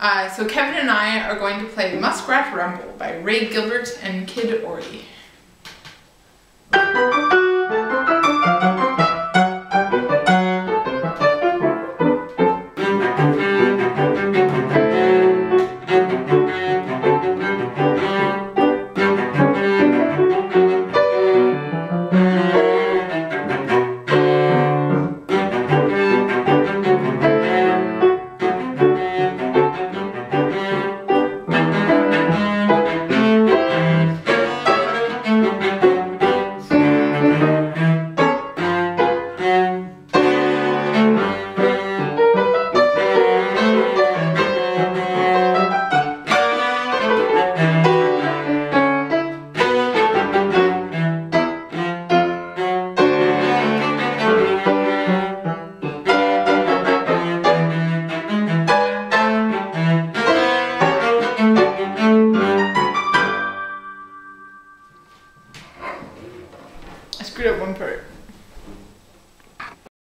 Uh, so Kevin and I are going to play Muskrat Ramble by Ray Gilbert and Kid Ory. Screwed up one part.